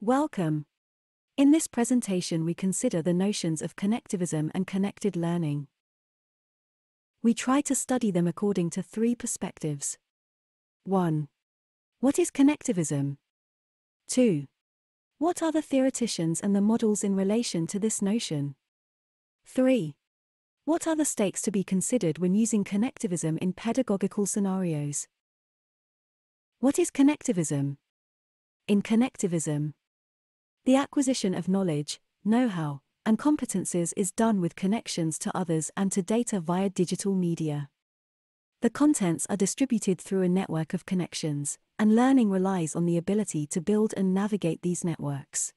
Welcome. In this presentation we consider the notions of connectivism and connected learning. We try to study them according to three perspectives. 1. What is connectivism? 2. What are the theoreticians and the models in relation to this notion? 3. What are the stakes to be considered when using connectivism in pedagogical scenarios? What is connectivism? In connectivism, the acquisition of knowledge, know-how, and competences is done with connections to others and to data via digital media. The contents are distributed through a network of connections, and learning relies on the ability to build and navigate these networks.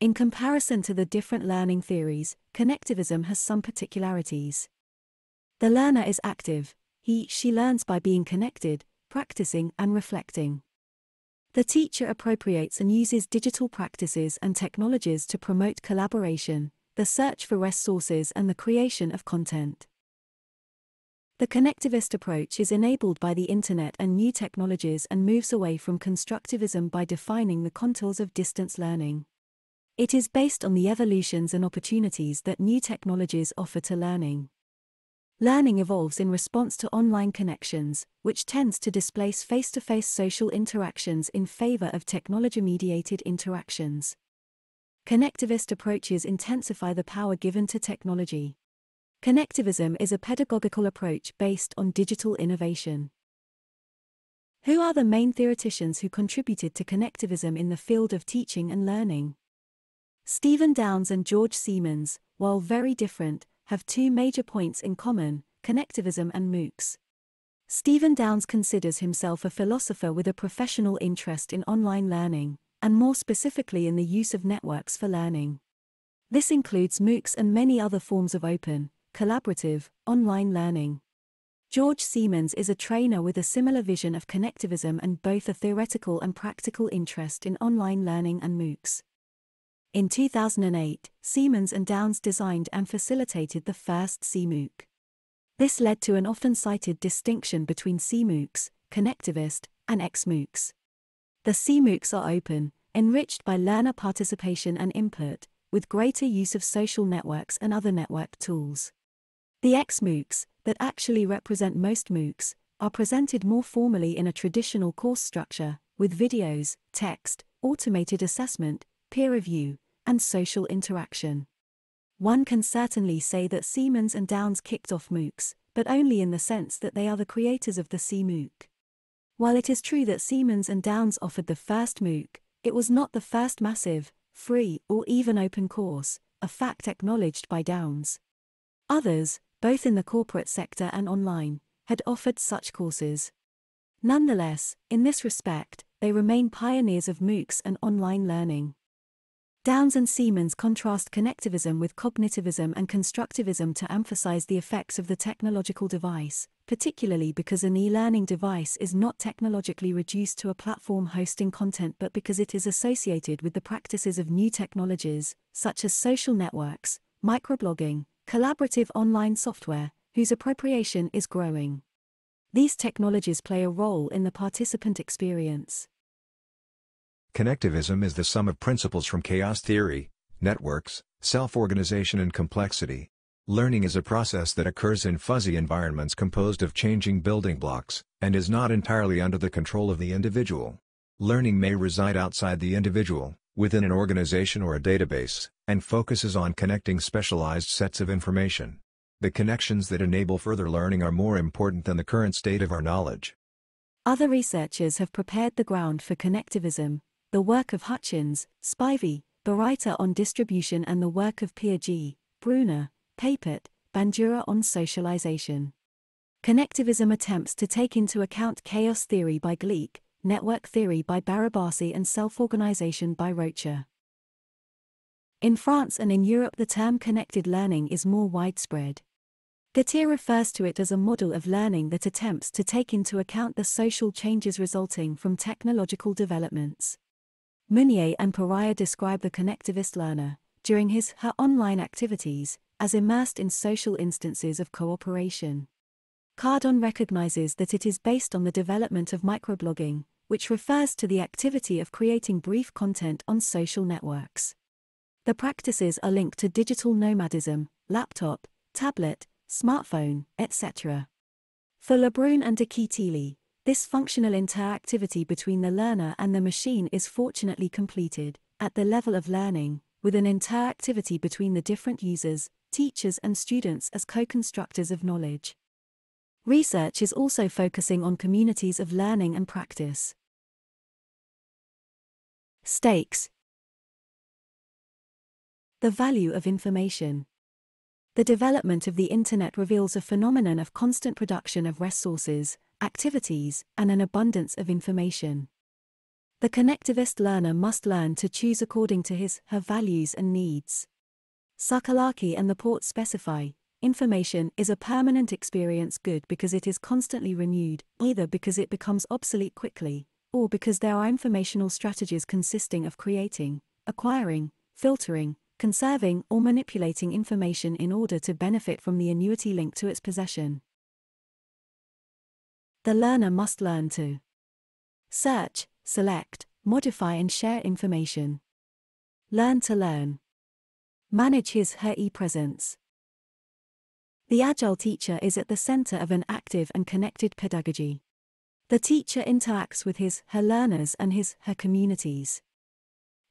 In comparison to the different learning theories, connectivism has some particularities. The learner is active, he, she learns by being connected, practicing, and reflecting. The teacher appropriates and uses digital practices and technologies to promote collaboration, the search for resources, and the creation of content. The connectivist approach is enabled by the Internet and new technologies and moves away from constructivism by defining the contours of distance learning. It is based on the evolutions and opportunities that new technologies offer to learning. Learning evolves in response to online connections, which tends to displace face to face social interactions in favor of technology mediated interactions. Connectivist approaches intensify the power given to technology. Connectivism is a pedagogical approach based on digital innovation. Who are the main theoreticians who contributed to connectivism in the field of teaching and learning? Stephen Downes and George Siemens, while very different, have two major points in common connectivism and MOOCs. Stephen Downes considers himself a philosopher with a professional interest in online learning, and more specifically in the use of networks for learning. This includes MOOCs and many other forms of open, collaborative, online learning. George Siemens is a trainer with a similar vision of connectivism and both a theoretical and practical interest in online learning and MOOCs. In 2008, Siemens and Downes designed and facilitated the first CMOOC. This led to an often cited distinction between CMOOCs, connectivist, and XMOOCs. The CMOOCs are open, enriched by learner participation and input, with greater use of social networks and other network tools. The XMOOCs, that actually represent most MOOCs, are presented more formally in a traditional course structure, with videos, text, automated assessment, peer review, and social interaction. One can certainly say that Siemens and Downes kicked off MOOCs, but only in the sense that they are the creators of the CMOOC. While it is true that Siemens and Downes offered the first MOOC, it was not the first massive, free, or even open course, a fact acknowledged by Downes. Others, both in the corporate sector and online, had offered such courses. Nonetheless, in this respect, they remain pioneers of MOOCs and online learning. Downes and Siemens contrast connectivism with cognitivism and constructivism to emphasize the effects of the technological device, particularly because an e learning device is not technologically reduced to a platform hosting content but because it is associated with the practices of new technologies, such as social networks, microblogging, collaborative online software, whose appropriation is growing. These technologies play a role in the participant experience. Connectivism is the sum of principles from chaos theory, networks, self-organization and complexity. Learning is a process that occurs in fuzzy environments composed of changing building blocks, and is not entirely under the control of the individual. Learning may reside outside the individual, within an organization or a database, and focuses on connecting specialized sets of information. The connections that enable further learning are more important than the current state of our knowledge. Other researchers have prepared the ground for connectivism, the work of Hutchins, Spivey, Bereiter on distribution and the work of Piaget, Bruner, Papert, Bandura on socialization. Connectivism attempts to take into account chaos theory by Gleick, network theory by Barabasi and self-organization by Rocher. In France and in Europe the term connected learning is more widespread. Gautier refers to it as a model of learning that attempts to take into account the social changes resulting from technological developments. Meunier and Peraya describe the connectivist learner, during his her online activities, as immersed in social instances of cooperation. Cardon recognizes that it is based on the development of microblogging, which refers to the activity of creating brief content on social networks. The practices are linked to digital nomadism, laptop, tablet, smartphone, etc. For Lebrun and Akitili, this functional interactivity between the learner and the machine is fortunately completed, at the level of learning, with an interactivity between the different users, teachers, and students as co constructors of knowledge. Research is also focusing on communities of learning and practice. Stakes The value of information. The development of the Internet reveals a phenomenon of constant production of resources, activities, and an abundance of information. The connectivist learner must learn to choose according to his, her values and needs. Sakalaki and the Port specify information is a permanent experience good because it is constantly renewed, either because it becomes obsolete quickly, or because there are informational strategies consisting of creating, acquiring, filtering, conserving, or manipulating information in order to benefit from the annuity linked to its possession. The learner must learn to search, select, modify, and share information. Learn to learn. Manage his her e presence. The Agile teacher is at the center of an active and connected pedagogy. The teacher interacts with his, her learners and his, her communities.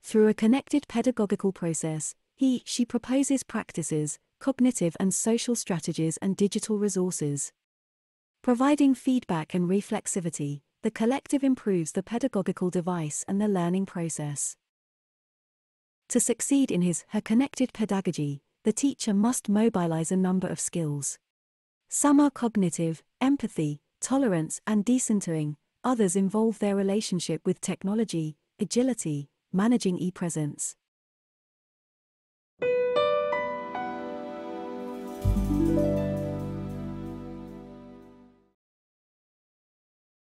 Through a connected pedagogical process, he, she proposes practices, cognitive and social strategies and digital resources. Providing feedback and reflexivity, the collective improves the pedagogical device and the learning process. To succeed in his, her connected pedagogy, the teacher must mobilize a number of skills. Some are cognitive, empathy, tolerance, and decentering, others involve their relationship with technology, agility, managing e presence.